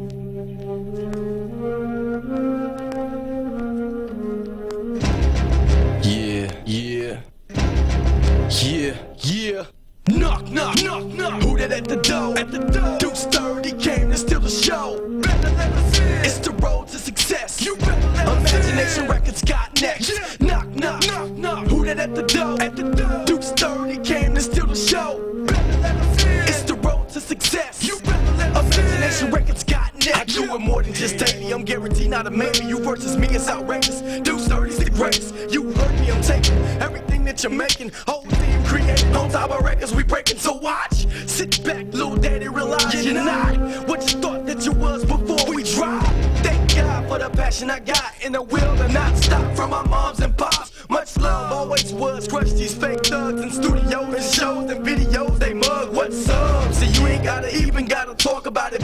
Yeah, yeah. Yeah, yeah. Knock, knock, knock, knock. Who that at the door? At the door. Deuce 30 came to steal the show. Better let us in. It's the road to success. You better let Imagination Wreckords got next. Knock, knock, knock, knock. Who that at the? At the door. Do it more than just talent, I'm Guaranteed not a maybe. You versus me is outrageous. Deuce 30's the greatest. You heard me, I'm taking everything that you're making. Whole thing created on top of records we breaking. So watch, sit back, little daddy, realize you're not what you thought that you was before we drop. Thank God for the passion I got and the will to not stop from my moms and pops. Much love always was. Crush these fake thugs in studios and shows and videos. They mug what's up. So you ain't gotta even gotta talk about it,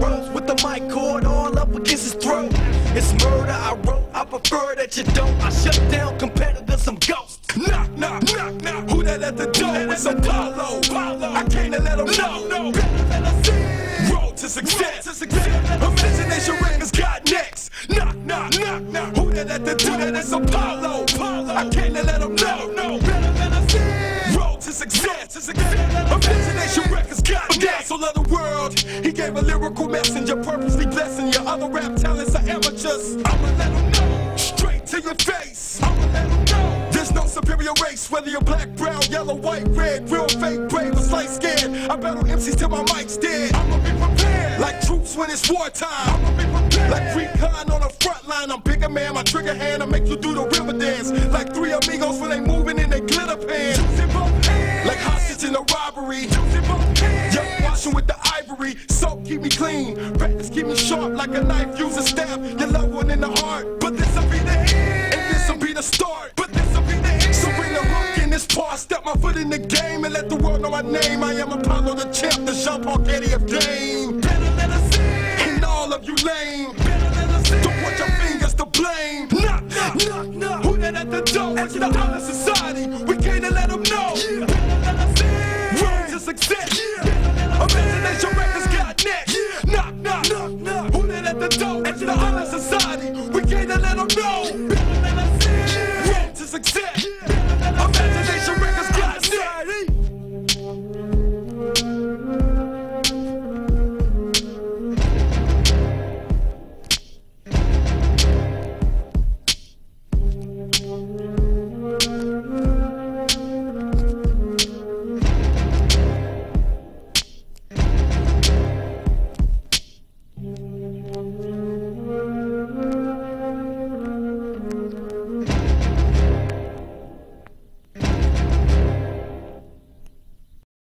ropes with the mic cord all up against his throat. It's murder I wrote. I prefer that you don't. I shut down competitors, some ghosts. Knock, knock, knock, knock. Who that at the door? It's Apollo. Apollo. I can't let him know. No, better let us in. Road to success. To success. Imagination Wreckords got next. Knock, knock, knock, knock. Who that at the door? That is Apollo. Apollo. I can't let him know. No, better let us in. Road to success. To success. Imagination messenger, purposely blessing your other rap talents are amateurs. I'ma let 'em know. Straight to your face. I'ma let 'em know. There's no superior race, whether you're black, brown, yellow, white, red, real, fake, brave, or slight scared. I battle MCs till my mic's dead. I'ma be prepared. Like troops when it's wartime. I'ma be prepared. Like recon on the front line. I'm bigger man, my trigger hand. I make you do the river dance. Like three amigos when they moving in their glitter pants. Like hostage in a robbery. Young washing with the ivory. Soap keep me clean. Like a knife. Use a stab. Your loved one in the heart. But this'll be the end. And this'll be the start. But this'll be the end. So bring the hook in this part. Step my foot in the game and let the world know my name. I am Apollo the champ, the Jean Paul Getty of game. Better let us in. And all of you lame. Better let us in. Don't put your fingers to blame. Knock, knock, knock, knock. Who that at the door? It's the honor society. We can't let them know. Yeah. Better let us in. Road to success. to success.